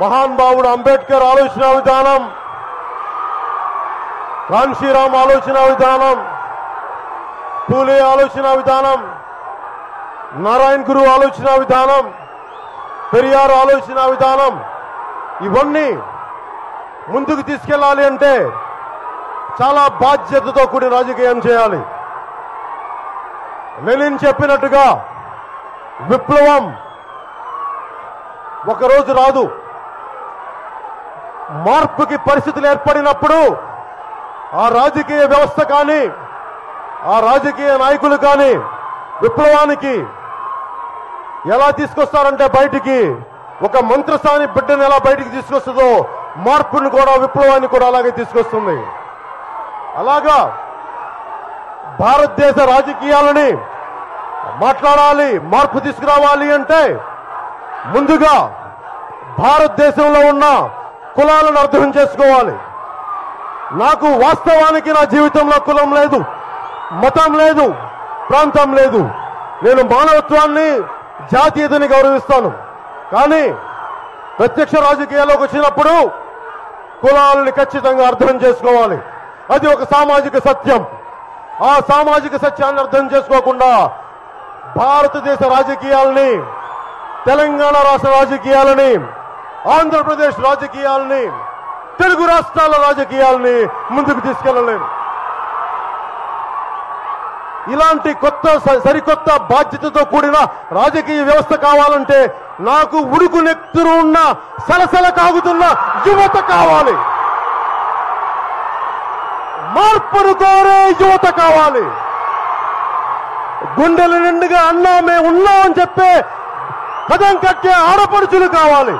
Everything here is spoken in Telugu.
మహానుభావుడు అంబేద్కర్ ఆలోచన విధానం. కాన్షీరామ్ ఆలోచన విధానం. పూలే ఆలోచన విధానం. నారాయణ్ గురు ఆలోచన విధానం. పెరియార్ ఆలోచన విధానం. ఇవన్నీ ముందుకు తీసుకెళ్ళాలి అంటే చాలా బాధ్యతతో కూడిన రాజకీయం చేయాలి. లెనిన్ చెప్పినట్టుగా విప్లవం ఒకరోజు రాదు. మార్పుకి పరిస్థితులు ఏర్పడినప్పుడు ఆ రాజకీయ వ్యవస్థ కానీ ఆ రాజకీయ నాయకులు కానీ విప్లవానికి ఎలా తీసుకొస్తారంటే బయటికి ఒక మంత్రస్థాని బిడ్డను ఎలా బయటికి తీసుకొస్తుందో మార్పును కూడా విప్లవాన్ని కూడా అలాగే తీసుకొస్తుంది. అలాగా భారతదేశ రాజకీయాలని మాట్లాడాలి మార్పు తీసుకురావాలి అంటే ముందుగా భారతదేశంలో ఉన్న కులాలను అర్థం చేసుకోవాలి. నాకు వాస్తవానికి నా జీవితంలో కులం లేదు మతం లేదు ప్రాంతం లేదు. నేను మానవత్వాన్ని జాతీయతని గౌరవిస్తాను. కానీ ప్రత్యక్ష రాజకీయాల్లోకి వచ్చినప్పుడు కులాలని ఖచ్చితంగా అర్థం చేసుకోవాలి. అది ఒక సామాజిక సత్యం. ఆ సామాజిక సత్యాన్ని అర్థం చేసుకోకుండా భారతదేశ రాజకీయాలని తెలంగాణ రాష్ట్ర రాజకీయాలని ఆంధ్రప్రదేశ్ రాజకీయాలని తెలుగు రాష్ట్రాల రాజకీయాలని ముందుకు తీసుకెళ్ళలేము ఇలాంటి కొత్త సరికొత్త బాధ్యతతో కూడిన రాజకీయ వ్యవస్థ కావాలంటే నాకు ఉడుకు నెత్తురు ఉన్న సలసల కాగుతున్న యువత కావాలి. మార్పును కోరే యువత కావాలి. గుండెల నిండుగా అన్నా మేము ఉన్నామని చెప్పే పదం కట్టే ఆడపడుచులు కావాలి.